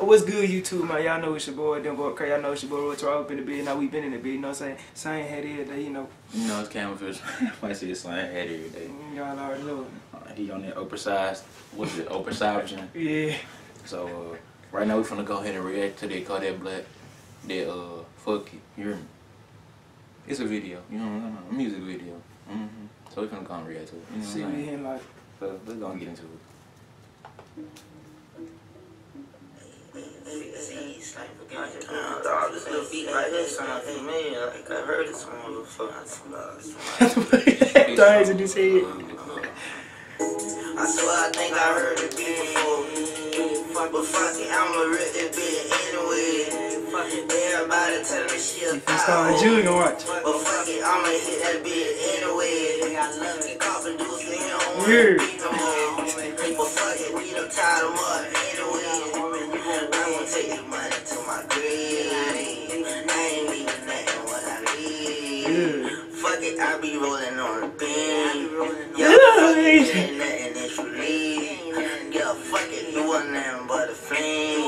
what's good, YouTube, man? Y'all know it's your boy, them boy Craig. Y'all know it's your boy, Roy Troy up in the bed. Now we been in the bed, you know what I'm saying? Same head every day, you know. You know, it's camouflage. I see his slang head every day. Y'all already know. Uh, he on that oversized, what's it, oversized version. Yeah. So, uh, right now we finna go ahead and react to that Kodak Black, that, uh, fuck it, you hear me? It's a video, you know, what I'm saying? a music video. Mm -hmm. So we finna go and react to it. You know See what I'm me saying? in like. So let's go and get into it. Dog, this little beat right here sound familiar. Like I heard this one before. Things in his head. I swear I think I heard it before. But fuck it, I'ma rip this bitch anyway. Everybody tell me she a If you start watch. But fuck it, I'ma hit that bitch anyway. I love it, coffin dudes, he don't wanna beat no more. But fuck it, we done tied him up I be rolling on the beam. Yeah. Yeah, fuck it, ain't nothing that you leave. Yeah, fuck it, you want nothing but a flame.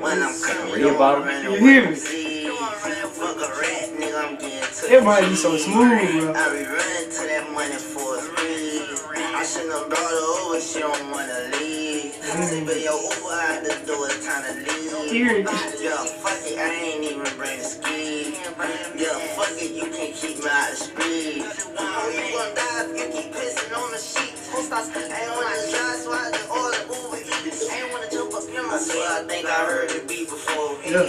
When I'm coming, Real bottom. You hear me? Fuck a rat, nigga, I'm getting to It might be so smooth, bro. I be running to that money for a speed. I shouldn't have brought her over, she don't wanna leave. Mm. But yo, Uber out the door, time to leave. It. Yeah, fuck it, I ain't even bring the ski. Yeah, you can't keep me out. Oh, you gon' die if you keep pissing on the sheets. I ain't wanna drive, so I just order Uber Eats. I ain't wanna jump up in my seat. I think I heard the beat before. Yeah.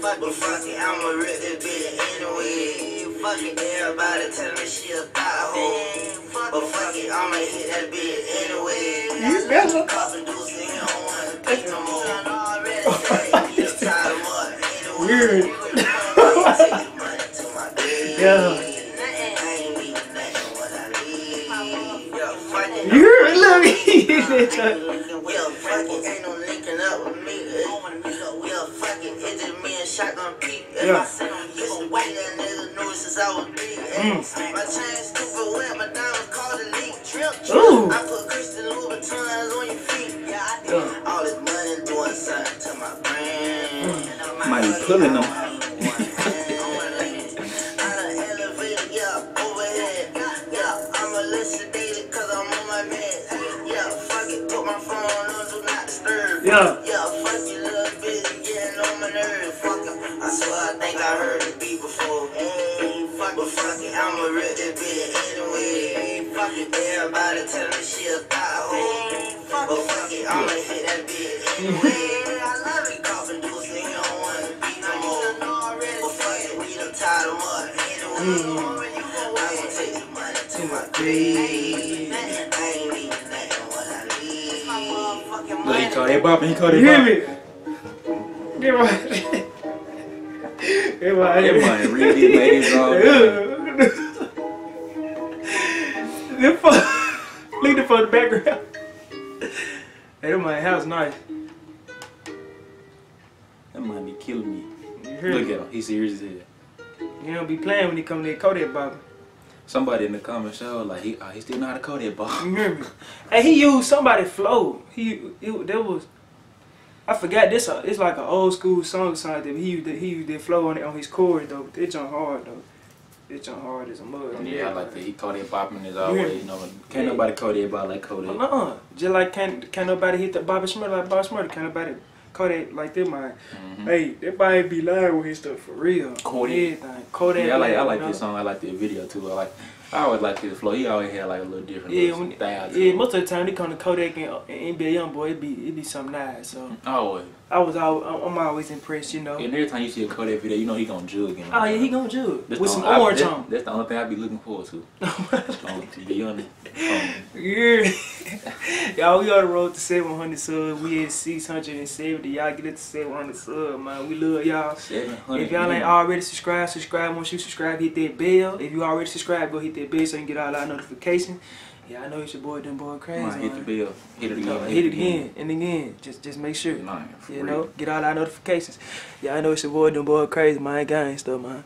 Fuck it, fuck it, I'ma rip this bitch anyway. Fuck it, everybody tell me she a hoe. But fuck it, I'ma hit that bitch anyway. You better. Coffin Yeah. I ain't leaving nothing what I leave. Yeah, fuck it. You hear it? Look, he did that. Yeah, fuck it, ain't no linking up with me. Fuck it, it's just me and Shotgun Pete. eh. Yeah. Used to wait that nigga knew since I was big. Mm. My chain stupid wet, my diamonds called the leak. Drip, drip. Ooh. I put Christian Louboutins on your feet. Yeah, I did. Yeah. All this money doing something to my brain. Might be pulling them. It, I'ma rip this bitch anyway. Hey, fuck it, everybody tell me she a thought hoe. But fuck it, I'ma hit that bitch anyway. I love it, coffin dudes, they don't wanna beat no more. But fuck it, we done tied 'em up anyway. Mm. I gon' take the money to my grave. I ain't leaving nothing what I leave. My motherfucking Look, he money. called that bop and he called You that hear bop. me? Get right. Get right. Everybody really made it all The fuck. Leave the for the background. Hey, my house nice. That might be killing me. Look at him. He's serious as hell. You don't be playing when he come to that Kodak Bobby. Somebody in the comments show like he uh, he still know how to code that ball. You hear me? Hey, he used somebody flow. He it, there was. I forgot this. uh, It's like an old school song song that he used. The, he used that flow on it on his chord though. It's on hard though. It jump hard as a mud. Yeah, I like that. He called that bopping as Yeah. You know, can't nobody code that ball like Kodak. But uh, just like can't can't nobody hit the Bobby Shmurda like Bobby Shmurda. Can't nobody Kodak like that man. Mhm. Hey, that body be lying with his stuff for real. Kodak. Kodak. Yeah, I like I like this song. I like the video too. I like I always like his flow. He always had like a little different Yeah, when, style. yeah. Most of the time they come to Kodak and, and NBA Young Boy, it be it be something nice. So Always. I was al I'm always impressed, you know. And every time you see a Kodak video, you know he gonna jug. Know? Oh yeah, he gonna do That's with some only- I- orange that's, on. That's the only thing I be looking forward to. on TV, on Yeah. Y'all, we on the road to 700 subs. We at 670. Y'all get it to 700 subs, man. We love y'all. 700. If y'all ain't already subscribed, subscribe. Once you subscribe, hit that bell. If you already subscribed, go hit that bell so you can get all our notifications. Yeah, I know it's your boy, them boy crazy. Hit the bell. Hit it again. hit it again and again. Just just make sure. For You real. know, get all our notifications. Yeah, I know it's your boy, them boy crazy, my Gang stuff, man.